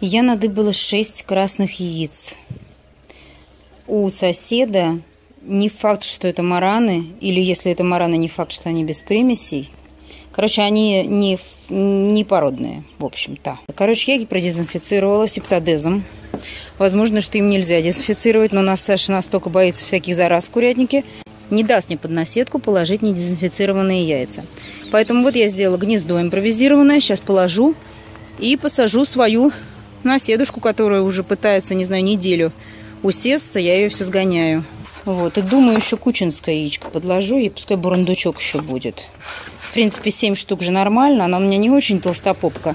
Я надыбала 6 красных яиц. У соседа не факт, что это мараны, или если это мараны, не факт, что они без примесей. Короче, они не, не породные, в общем-то. Короче, я их продезинфицировала септодезом. Возможно, что им нельзя дезинфицировать, но у нас Саша настолько боится всяких зараз в курятнике, не даст мне под наседку положить недезинфицированные яйца. Поэтому вот я сделала гнездо импровизированное. Сейчас положу и посажу свою наседушку, которая уже пытается, не знаю, неделю усесться. Я ее все сгоняю. Вот, и думаю, еще кучинское яичко подложу, и пускай бурундучок еще будет. В принципе, 7 штук же нормально, она у меня не очень толстопопка.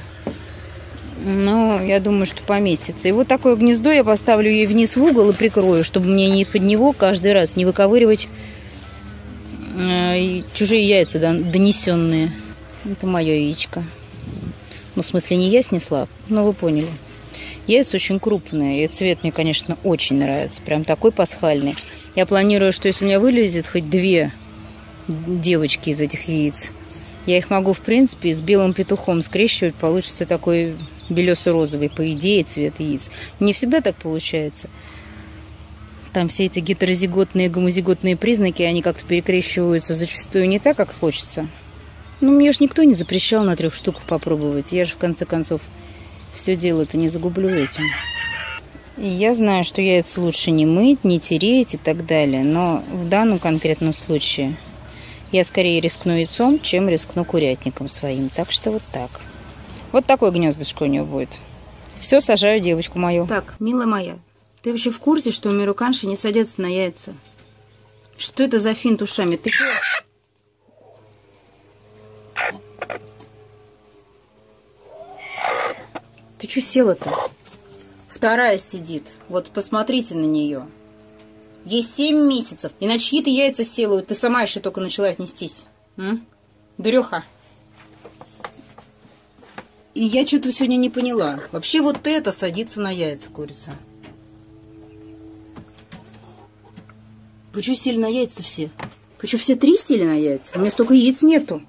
Но я думаю, что поместится. И вот такое гнездо я поставлю ей вниз в угол и прикрою, чтобы мне не под него каждый раз не выковыривать э, чужие яйца донесенные. Это мое яичко. Ну, в смысле, не я снесла, но вы поняли. Яйца очень крупные, и цвет мне, конечно, очень нравится. Прям такой пасхальный. Я планирую, что если у меня вылезет хоть две девочки из этих яиц, я их могу, в принципе, с белым петухом скрещивать. Получится такой белесо-розовый, по идее, цвет яиц. Не всегда так получается. Там все эти гетерозиготные, гомозиготные признаки, они как-то перекрещиваются зачастую не так, как хочется. Ну, мне же никто не запрещал на трех штуках попробовать. Я же, в конце концов, все дело-то не загублю этим. И я знаю, что яйца лучше не мыть, не тереть и так далее. Но в данном конкретном случае я скорее рискну яйцом, чем рискну курятником своим. Так что вот так. Вот такое гнездышко у нее будет. Все, сажаю девочку мою. Так, милая моя, ты вообще в курсе, что мируканши не садятся на яйца? Что это за финт ушами? Ты что? Что села-то? Вторая сидит. Вот посмотрите на нее. Ей семь месяцев. И на чьи-то яйца селают. Ты сама еще только начала нестись. М? Дуреха. И я что-то сегодня не поняла. Вообще вот это садится на яйца курица. Что сели на яйца все? Что, все три сели на яйца? У меня столько яиц нету.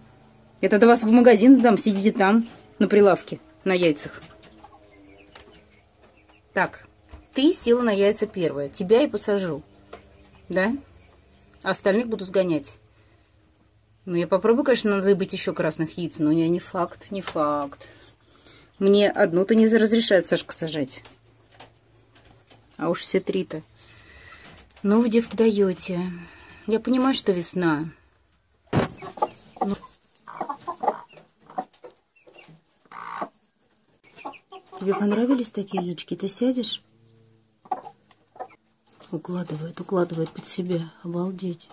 Я тогда вас в магазин сдам, сидите там, на прилавке, на яйцах. Так, ты села на яйца первая. Тебя и посажу. Да? А остальных буду сгонять. Ну, я попробую, конечно, надо быть еще красных яиц, но не, не факт, не факт. Мне одну-то не разрешает Сашка сажать. А уж все три-то. Ну, вы, девки, даете. Я понимаю, что весна. Тебе понравились такие яички? Ты сядешь? Укладывает, укладывает под себя. Обалдеть.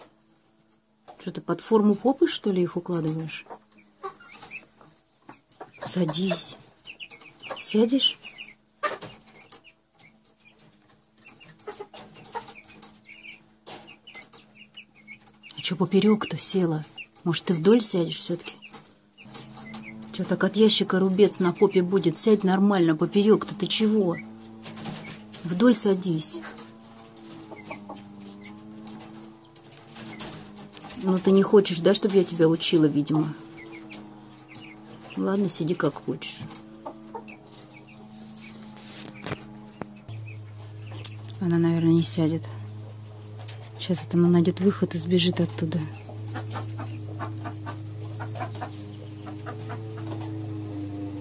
Что ты под форму попы, что ли, их укладываешь? Садись. Сядешь? А что поперек-то села? Может, ты вдоль сядешь все-таки? Что так от ящика рубец на попе будет? Сядь нормально, поперек-то ты чего? Вдоль садись. Ну, ты не хочешь, да, чтобы я тебя учила, видимо? Ладно, сиди как хочешь. Она, наверное, не сядет. Сейчас это она найдет выход и сбежит оттуда.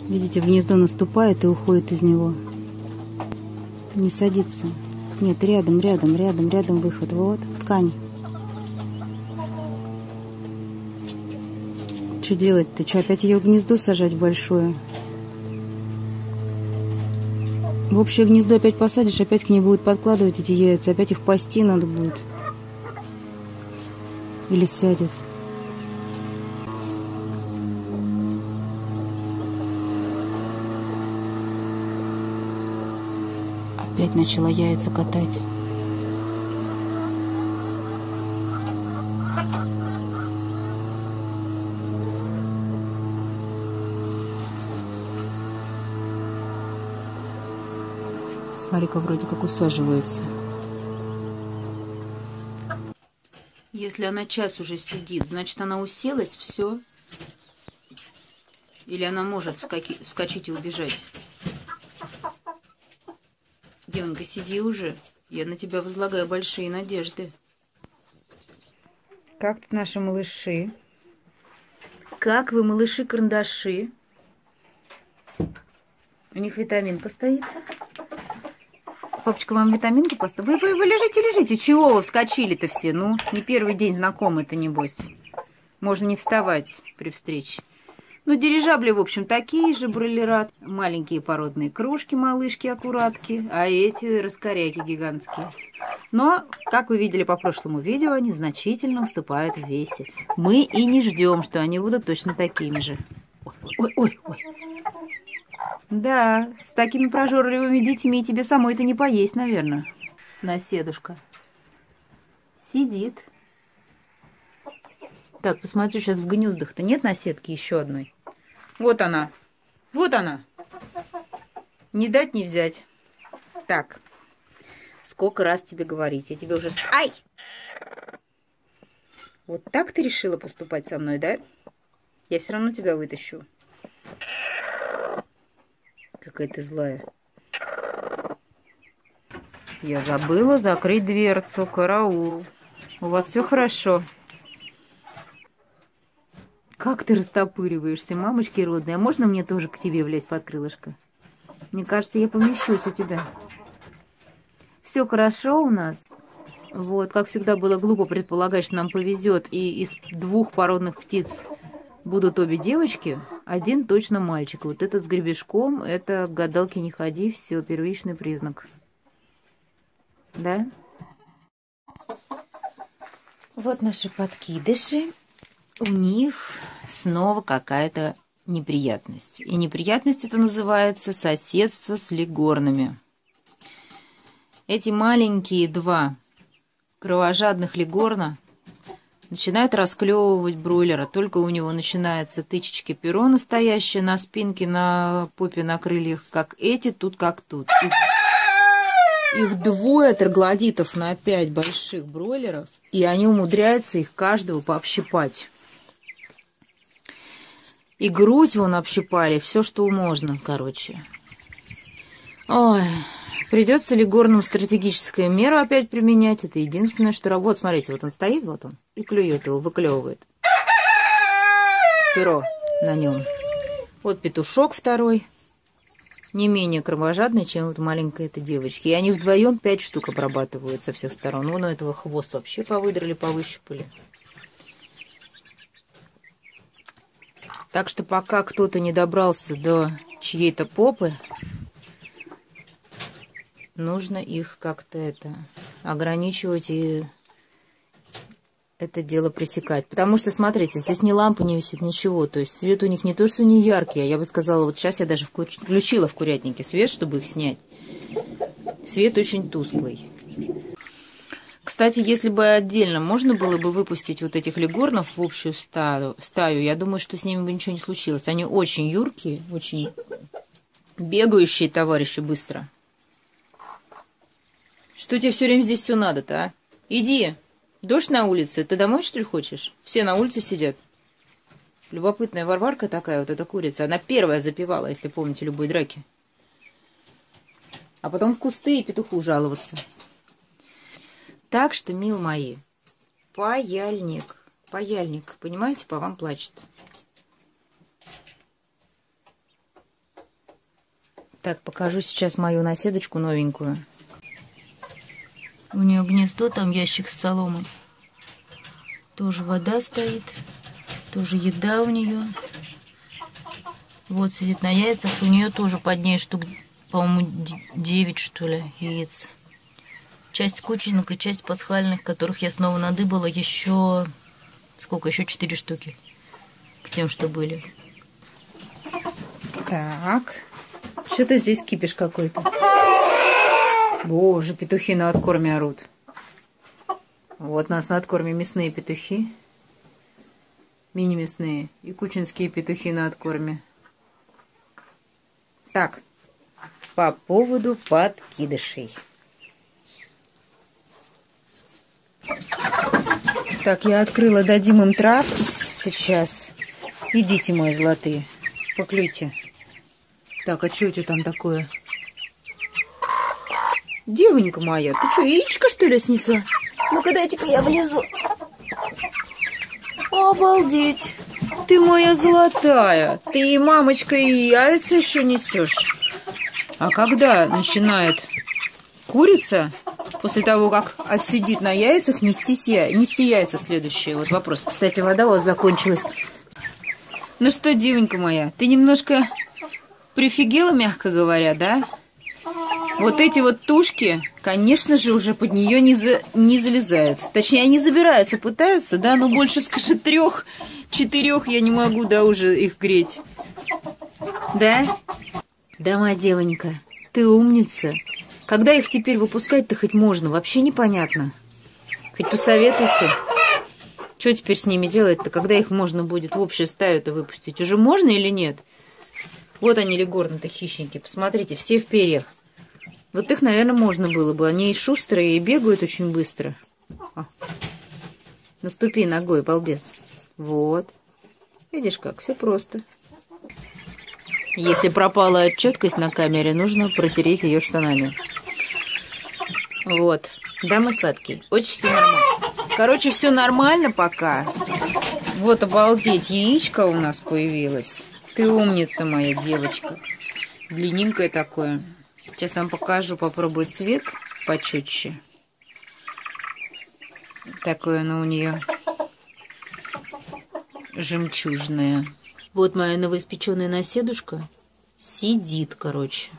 Видите, в гнездо наступает и уходит из него. Не садится. Нет, рядом, рядом, рядом, рядом выход. Вот, в ткань. Что делать-то? Что, опять ее в гнездо сажать большое? В общее гнездо опять посадишь, опять к ней будут подкладывать эти яйца, опять их пасти надо будет. Или сядет. Опять начала яйца катать. Смотри-ка, вроде как усаживается. Если она час уже сидит, значит, она уселась, все. Или она может вскочить и убежать. Демонька, сиди уже. Я на тебя возлагаю большие надежды. Как тут наши малыши? Как вы, малыши-карандаши? У них витаминка стоит. Папочка, вам витаминку поставил? Вы, вы, вы лежите, лежите. Чего вы вскочили-то все? Ну, не первый день знакомы-то, небось. Можно не вставать при встрече. Ну, дирижабли, в общем, такие же бролерат. Маленькие породные кружки, малышки, аккуратки. А эти раскоряки гигантские. Но, как вы видели по прошлому видео, они значительно уступают в весе. Мы и не ждем, что они будут точно такими же. Ой, ой, ой. Да, с такими прожорливыми детьми тебе самой это не поесть, наверное. Наседушка. Сидит. Так, посмотрю, сейчас в гнездах-то нет наседки еще одной. Вот она. Вот она. Не дать, не взять. Так. Сколько раз тебе говорить? Я тебе уже... Ай! Вот так ты решила поступать со мной, да? Я все равно тебя вытащу. Какая ты злая. Я забыла закрыть дверцу. Караул. У вас все хорошо. Как ты растопыриваешься, мамочки родные. А можно мне тоже к тебе влезть под крылышко? Мне кажется, я помещусь у тебя. Все хорошо у нас. Вот, как всегда было глупо предполагать, что нам повезет, и из двух породных птиц будут обе девочки, один точно мальчик. Вот этот с гребешком, это гадалки не ходи, все, первичный признак. Да? Вот наши подкидыши у них снова какая-то неприятность. И неприятность это называется соседство с легорнами. Эти маленькие два кровожадных легорна начинают расклевывать бройлера. Только у него начинается тычечки перо настоящее на спинке, на попе, на крыльях, как эти, тут как тут. Их, их двое троглодитов на пять больших бройлеров, и они умудряются их каждого пообщипать. И грудь вон общипали, все, что можно, короче. Ой, придется ли горным стратегическую меру опять применять? Это единственное, что... Вот, смотрите, вот он стоит, вот он, и клюет его, выклевывает. Перо на нем. Вот петушок второй. Не менее кровожадный, чем вот маленькая эта девочка. И они вдвоем пять штук обрабатывают со всех сторон. Вон у этого хвост вообще повыдрали, повыщипали. Так что пока кто-то не добрался до чьей-то попы, нужно их как-то это ограничивать и это дело пресекать. Потому что, смотрите, здесь ни лампа не висит, ничего. То есть свет у них не то, что не яркий, а я бы сказала, вот сейчас я даже включила в курятнике свет, чтобы их снять. Свет очень тусклый. Кстати, если бы отдельно можно было бы выпустить вот этих легорнов в общую стаю, стаю, я думаю, что с ними бы ничего не случилось. Они очень юркие, очень бегающие товарищи быстро. Что тебе все время здесь все надо-то, а? Иди. Дождь на улице. Ты домой, что ли, хочешь? Все на улице сидят. Любопытная варварка такая, вот эта курица. Она первая запевала, если помните, любой драки. А потом в кусты и петуху жаловаться. Так что, мил мои, паяльник, паяльник, понимаете, по вам плачет. Так, покажу сейчас мою наседочку новенькую. У нее гнездо, там ящик с соломой. Тоже вода стоит, тоже еда у нее. Вот сидит на яйцах, у нее тоже под ней штук, по-моему, 9, что ли, яиц. Часть кученок и часть пасхальных, которых я снова надыбала еще... Сколько? Еще четыре штуки. К тем, что были. Так. Что-то здесь кипиш какой-то. Боже, петухи на откорме орут. Вот нас на откорме мясные петухи. Мини-мясные. И кучинские петухи на откорме. Так, по поводу подкидышей. Так, я открыла, дадим им травки сейчас. Идите, мои золотые, поклюйте. Так, а что это там такое? Девонька моя, ты что, яичко что ли снесла? Ну-ка дайте-ка я влезу. Обалдеть. Ты моя золотая. Ты и мамочка, и яйца еще несешь. А когда начинает курица, после того, как отсидит на яйцах, нести, я... нести яйца следующие? Вот вопрос. Кстати, вода у вас закончилась. Ну что, девонька моя, ты немножко прифигела, мягко говоря, да? Вот эти вот тушки, конечно же, уже под нее не, за, не залезают. Точнее, они забираются, пытаются, да, но больше, скажи, трех, четырех я не могу, да, уже их греть. Да? Да, моя девонька, ты умница. Когда их теперь выпускать-то хоть можно, вообще непонятно. Хоть посоветуйте. Что теперь с ними делать-то, когда их можно будет в общую стаю-то выпустить? Уже можно или нет? Вот они, легорны-то хищники. Посмотрите, все в перьях. Вот их, наверное, можно было бы. Они и шустрые, и бегают очень быстро. О. Наступи ногой, балбес. Вот. Видишь как, все просто. Если пропала четкость на камере, нужно протереть ее штанами. Вот. Да, мы сладкий. Очень все нормально. Короче, все нормально пока. Вот, обалдеть, яичко у нас появилось. Ты умница моя девочка. Длинненькое такое. Сейчас вам покажу, попробую цвет почетче. Такое оно у нее жемчужное. Вот моя новоиспеченная наседушка сидит, короче.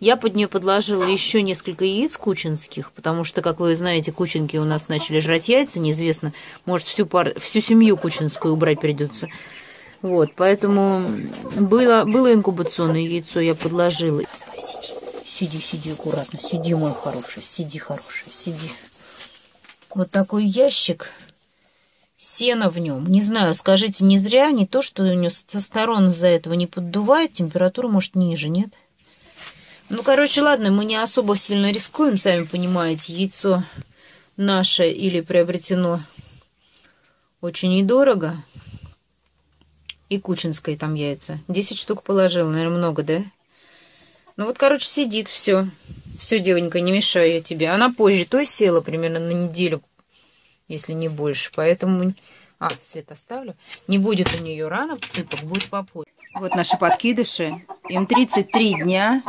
Я под нее подложила еще несколько яиц кучинских, потому что, как вы знаете, кучинки у нас начали жрать яйца, неизвестно, может, всю, пар... всю семью кучинскую убрать придется. Вот, поэтому было, было инкубационное яйцо, я подложила. Сиди. Сиди, сиди аккуратно. Сиди, мой хороший. Сиди, хороший. Сиди. Вот такой ящик. Сено в нем. Не знаю, скажите, не зря, не то, что у него со сторон из-за этого не поддувает, температура, может, ниже, нет? Ну, короче, ладно, мы не особо сильно рискуем, сами понимаете, яйцо наше или приобретено очень недорого. И кучинское там яйца. Десять штук положил, наверное, много, да? Ну вот, короче, сидит все. Все, девонька, не мешаю я тебе. Она позже той села примерно на неделю, если не больше. Поэтому... А, свет оставлю. Не будет у нее рано цыпок, будет попозже. Вот наши подкидыши. Им 33 дня.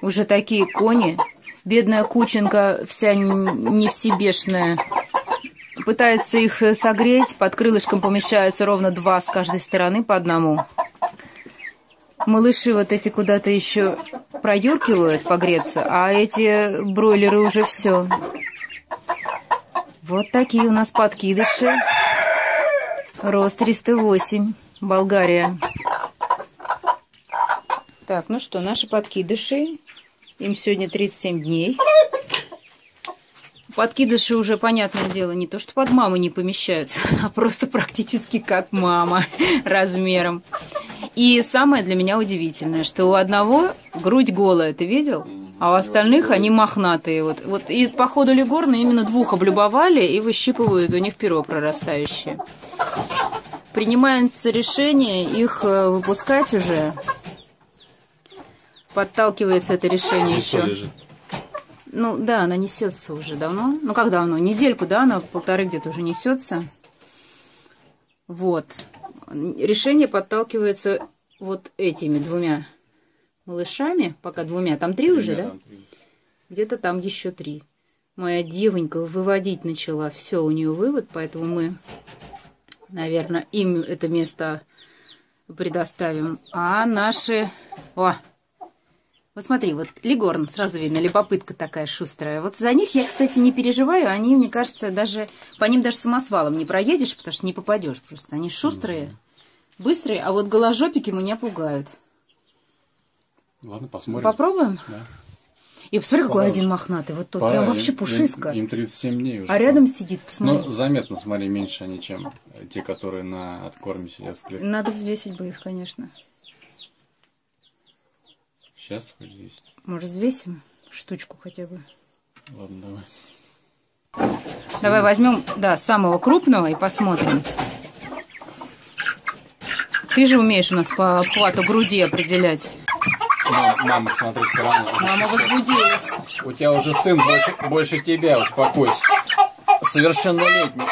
Уже такие кони. Бедная кученка вся не в себешная. Пытается их согреть. Под крылышком помещаются ровно два с каждой стороны по одному. Малыши вот эти куда-то еще проюркивают погреться, а эти бройлеры уже все. Вот такие у нас подкидыши. Рост 308. Болгария. Так, ну что, наши подкидыши. Им сегодня 37 дней. Подкидыши уже, понятное дело, не то что под маму не помещаются, а просто практически как мама размером. И самое для меня удивительное, что у одного грудь голая, ты видел? А у остальных они мохнатые. Вот, вот и по ходу Легорна именно двух облюбовали и выщипывают у них перо прорастающее. Принимается решение их э, выпускать уже. Подталкивается это решение еще. Лежит. Ну да, она несется уже давно. Ну как давно? Недельку, да, она полторы где-то уже несется. Вот решение подталкивается вот этими двумя малышами, пока двумя, там три уже, да? Где-то там еще три. Моя девонька выводить начала, все, у нее вывод, поэтому мы, наверное, им это место предоставим. А наши... О, вот смотри, вот Лигорн, сразу видно, любопытка такая шустрая. Вот за них я, кстати, не переживаю. Они, мне кажется, даже по ним даже самосвалом не проедешь, потому что не попадешь просто. Они шустрые, быстрые, а вот голожопики меня пугают. Ладно, посмотрим. Попробуем? Да. И посмотри, какой один мохнатый. Вот тут Пора, прям вообще пушиска. Им, им 37 дней уже. А рядом сидит, посмотри. Ну, заметно, смотри, меньше они, чем те, которые на откорме сидят в клетке. Надо взвесить бы их, конечно. Сейчас хоть здесь. Может, взвесим штучку хотя бы? Ладно, давай. Давай возьмем, да, самого крупного и посмотрим. Ты же умеешь у нас по обхвату груди определять. Мам, мама, смотри, все равно. Мама возбудилась. У тебя уже сын больше, больше тебя, успокойся. Совершеннолетний.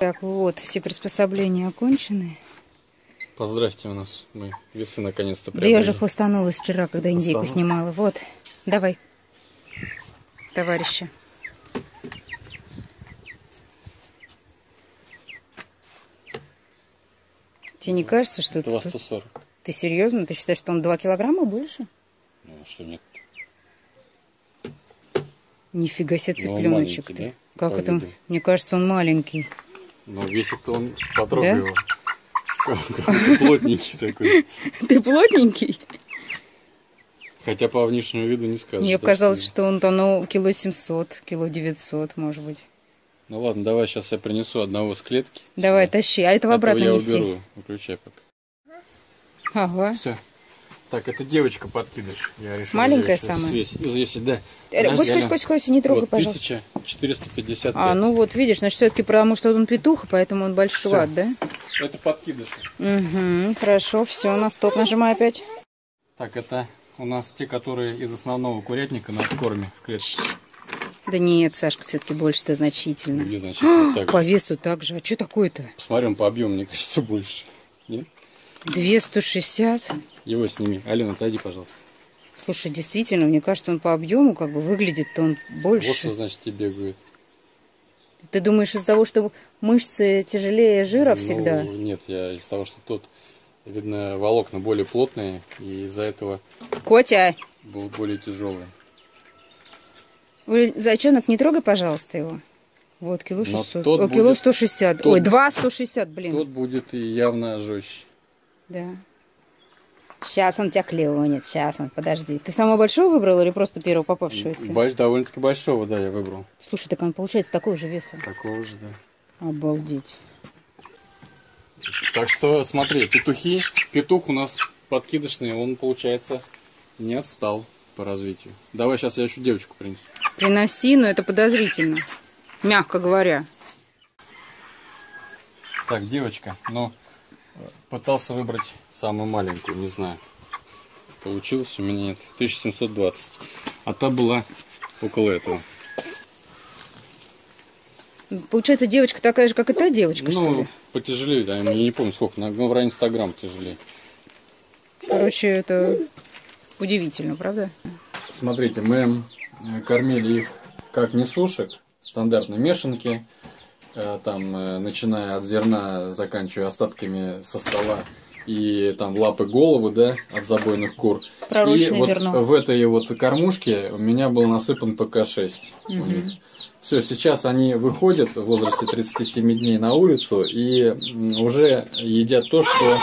Так, вот, все приспособления окончены. Поздравьте у нас, мы весы наконец-то Да я уже хвостанулась вчера, когда индейку снимала. Вот, давай, товарища. Тебе не кажется, что Два это... сто сорок. Ты серьезно? Ты считаешь, что он 2 килограмма больше? Ну, что нет. Нифига себе Ну, цыпленочек ты. да? Как По это? виду. Мне кажется, он маленький. Ну, весит он, потрогай Да? его. Плотненький такой. Ты плотненький? Хотя по внешнему виду не скажешь. Мне да, показалось, что- он там, ну, кило 700, кило 900, может быть. Ну ладно, давай сейчас я принесу одного с клетки. Давай, тащи. А этого обратно я неси. уберу. Выключай пока. Ага. Все. Так, это девочка подкидыш. Я решил Маленькая самая? Взвесить, взвесить, да. Кось, Кось. Кось, Кось, не трогай, вот пожалуйста. 1455. А, ну вот, видишь, значит, все-таки потому что он петух, поэтому он большеват, да? Это подкидыш. Угу, хорошо, все, на стоп нажимай опять. Так, это у нас те, которые из основного курятника на откорме в клетке. Да нет, Сашка, все-таки больше-то значительно. Где, значит, вот так По весу так же. А что такое-то? Посмотрим по объему, мне кажется, больше. Нет? 260. Его сними. Алена, отойди, пожалуйста. Слушай, действительно, мне кажется, он по объему как бы выглядит-то он больше. Вот что значит тебе бегают. Ты думаешь, из-за того, что мышцы тяжелее жира Ну, всегда? нет, я из того, что тот, видно, волокна более плотные, и из-за этого Котя, будут более тяжелые. Ой, зайчонок, не трогай, пожалуйста, его. Вот, кило Но 600. тот О, кило будет- 160. тот- Ой, 2 160, блин. Тот будет и явно жестче. Да. Сейчас он тебя клеванет, сейчас он, подожди. Ты самого большого выбрал или просто первого попавшегося? Больш- довольно-таки большого, да, я выбрал. Слушай, так он получается такого же веса. Такого же, да. Обалдеть. Так что смотри, петухи, петух у нас подкидышный, он, получается, не отстал по развитию. Давай сейчас я еще девочку принесу. Приноси, но это подозрительно. Мягко говоря. Так, девочка, но э, пытался выбрать самую маленькую, не знаю. Получилось у меня нет. 1720. А та была около этого. Получается, девочка такая же, как и та девочка, что ну, ли? потяжелее, да, я не помню сколько, но в районе 100 грамм тяжелее. Короче, это удивительно, правда? Смотрите, мы э, кормили их как несушек, стандартные мешанки, э, там, э, начиная от зерна, заканчивая остатками со стола и там лапы головы, да, от забойных кур. Пророщенное и вот зерно. в этой вот кормушке у меня был насыпан ПК-6 у них. Все, сейчас они выходят в возрасте 37 дней на улицу и уже едят то, что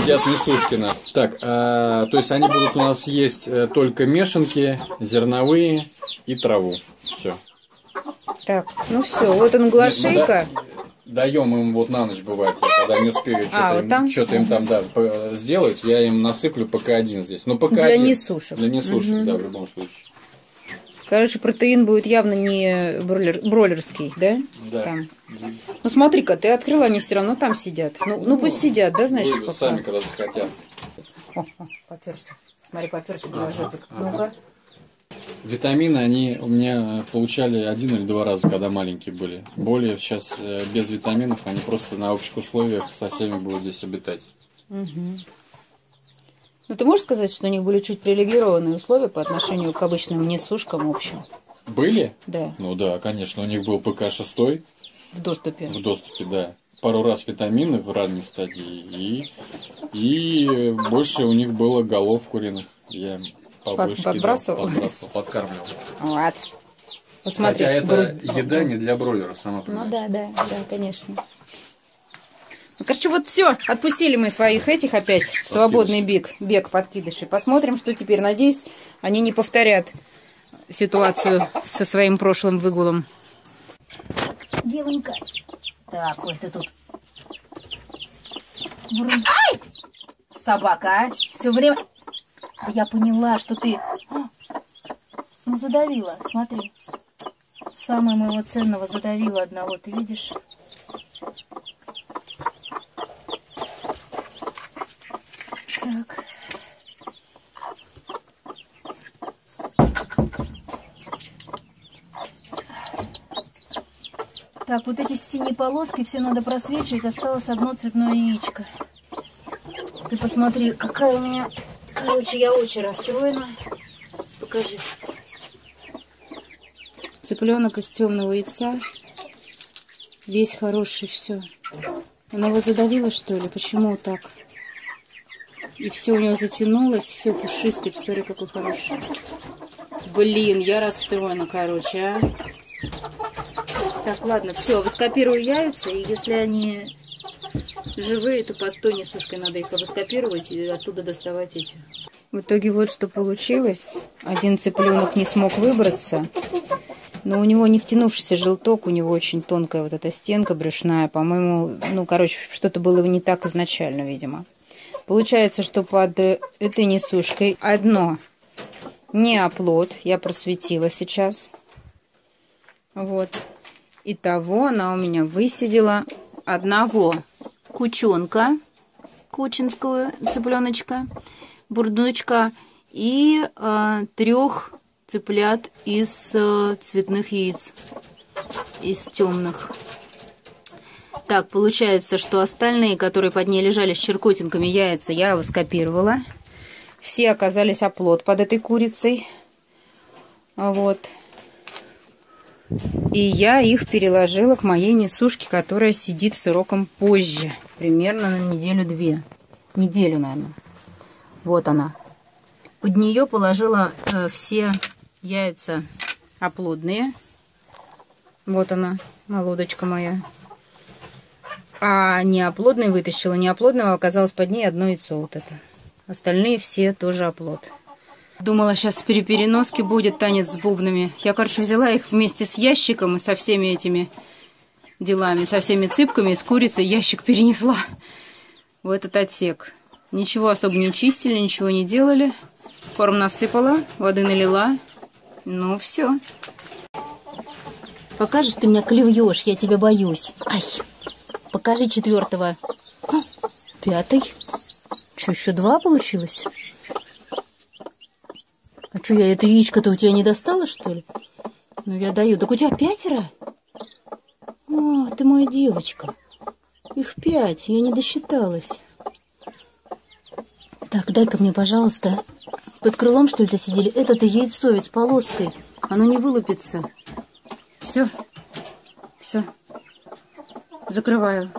едят Несушкина. Так, а, то есть они будут у нас есть э, только мешанки, зерновые и траву. Все. Так, ну все, вот он глашейка. Даем им вот на ночь бывает, я когда не успею что-то А, вот им, там? что-то им там да, сделать, я им насыплю ПК-1 здесь. Ну, ПК-1. Для несушек. Для несушек, да, в любом случае. Короче, протеин будет явно не бройлер, бройлерский, да? Да. Там. Ну смотри-ка, ты открыла, они все равно там сидят. Ну, ну пусть сидят, да, значит, пока. сами, когда захотят. О, о, поперся. Смотри, поперся беложопик. Ну-ка. Витамины они у меня получали один или два раза, когда маленькие были. Более сейчас э, без витаминов они просто на общих условиях со всеми будут здесь обитать. Ну ты можешь сказать, что у них были чуть привилегированные условия по отношению к обычным несушкам общим? Были? Да, Ну да, конечно, у них был ПК-6 в доступе. в доступе, да. Пару раз витамины в ранней стадии и, и больше у них было голов куриных. Я побольше кидал, подбрасывал? подбрасывал, подкармливал. Вот. Вот смотри. Хотя это грудь- еда не для бройлера, сама Ну понимаешь. да, да, да, конечно. Ну, короче, вот все. Отпустили мы своих этих опять в свободный бег, бег подкидышей. Посмотрим, что теперь. Надеюсь, они не повторят ситуацию со своим прошлым выгулом. Девонька. Так, вот ты тут. Вру- Ай! Собака, а? Все время... А я поняла, что ты... А, ну, задавила, смотри. Самое моего ценного задавила одного, ты видишь? Так. Так, вот эти синие полоски все надо просвечивать. Осталось одно цветное яичко. Ты посмотри, какая у меня Короче, я очень расстроена. Покажи. Цыпленок из темного яйца. Весь хороший, все. Она его задавила, что ли? Почему так? И все у него затянулось, все пушистый. Посмотри, какой хороший. Блин, я расстроена, короче, а. Так, ладно, все, воскопирую яйца, и если они живые, то под той несушкой надо их воскопировать и оттуда доставать эти. В итоге вот что получилось. Один цыпленок не смог выбраться. Но у него не втянувшийся желток, у него очень тонкая вот эта стенка брюшная. По-моему, ну, короче, что-то было не так изначально, видимо. Получается, что под этой несушкой одно не оплод. Я просветила сейчас. Вот. Итого она у меня высидела одного кучонка, кучинского цыпленочка, бурдучка и э, трех цыплят из э, цветных яиц, из темных. Так, получается, что остальные, которые под ней лежали с черкотинками яйца, я его скопировала. Все оказались оплод под этой курицей. Вот. И я их переложила к моей несушке, которая сидит сроком позже. Примерно на неделю-две. Неделю, наверное. Вот она. Под нее положила э, все яйца оплодные. Вот она, молодочка моя. А неоплодный вытащила. Неоплодного оказалось под ней одно яйцо вот это. Остальные все тоже оплод. Думала, сейчас при переноске будет танец с бубнами. Я, короче, взяла их вместе с ящиком и со всеми этими делами, со всеми цыпками, с курицей ящик перенесла в этот отсек. Ничего особо не чистили, ничего не делали. Корм насыпала, воды налила. Ну, все. Покажешь, ты меня клюешь, я тебя боюсь. Ай, покажи четвертого. Пятый. Что, еще два получилось? Что, я это яичко-то у тебя не достала, что ли? Ну, я даю. Так у тебя пятеро? О, ты моя девочка. Их пять, я не досчиталась. Так, дай-ка мне, пожалуйста. Под крылом, что ли, ты сидели? Это-то яйцо ведь с полоской. Оно не вылупится. Все. Все. Закрываю.